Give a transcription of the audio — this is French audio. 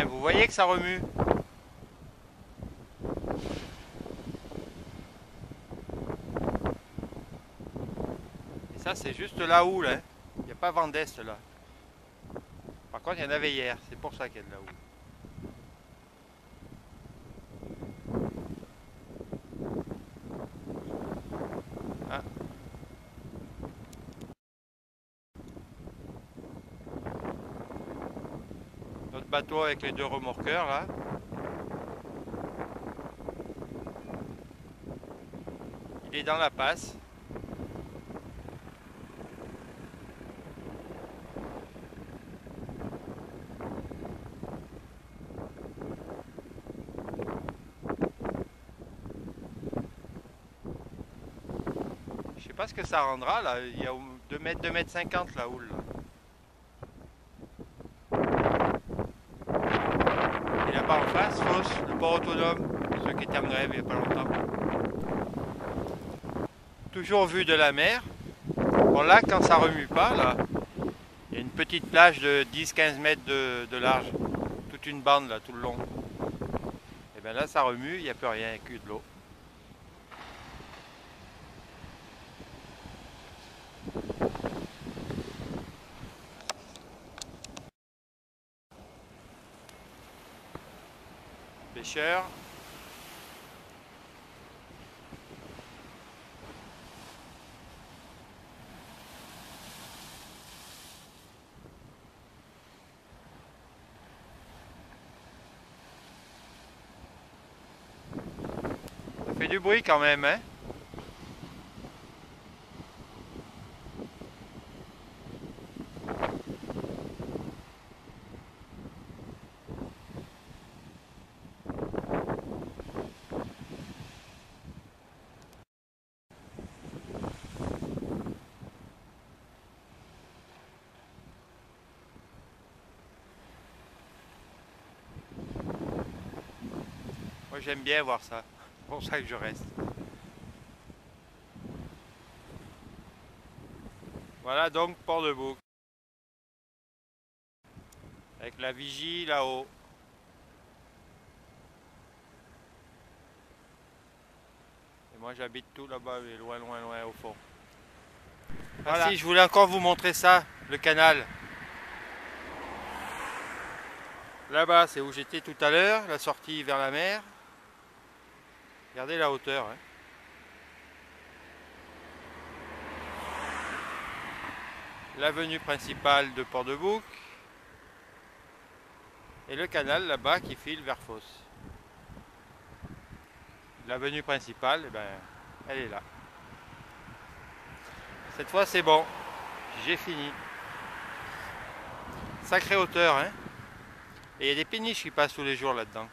vous voyez que ça remue. Et ça, c'est juste la houle. Hein. Il n'y a pas vent d'est là. Par contre, il y en avait hier. C'est pour ça qu'il y a de la houle. Ah. Notre bateau avec les deux remorqueurs là. Il est dans la passe. Je sais pas ce que ça rendra là, il y a 2 mètres, 2 mètres 50 la houle. Là. En face, Fosse, le port autonome, ceux qui étaient en grève il n'y a pas longtemps. Toujours vue de la mer. Bon là, quand ça remue pas, là, il y a une petite plage de 10-15 mètres de, de, large, toute une bande là, tout le long. Et bien là, ça remue, il n'y a plus rien, que de l'eau. Pêcheur. Ça fait du bruit quand même, hein Moi j'aime bien voir ça, c'est pour ça que je reste. Voilà donc port de bouc. Avec la vigie là-haut. Et moi j'habite tout là-bas, loin, loin, loin au fond. Voilà. Ah si, je voulais encore vous montrer ça, le canal. Là-bas, c'est où j'étais tout à l'heure, la sortie vers la mer. Regardez la hauteur. L'avenue principale de Port-de-Bouc. Et le canal là-bas qui file vers Fosse. L'avenue principale, eh ben, elle est là. Cette fois c'est bon. J'ai fini. Sacrée hauteur, hein. Et il y a des péniches qui passent tous les jours là-dedans.